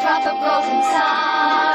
drop of broken sound.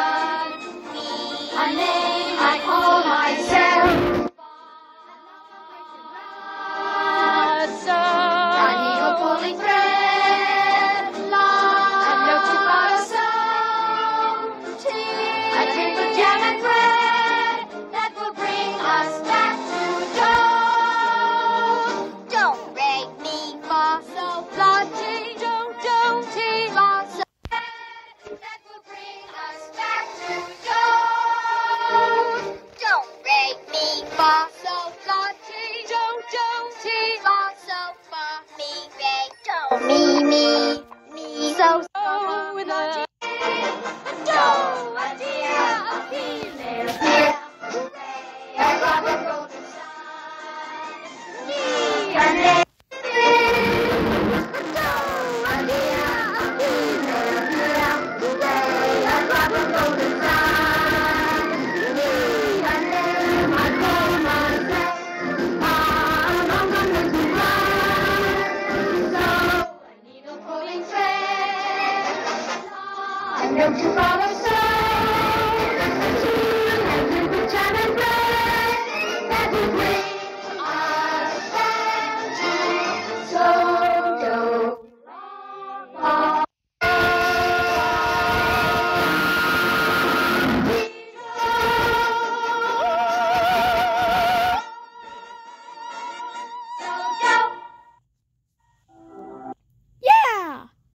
Don't you follow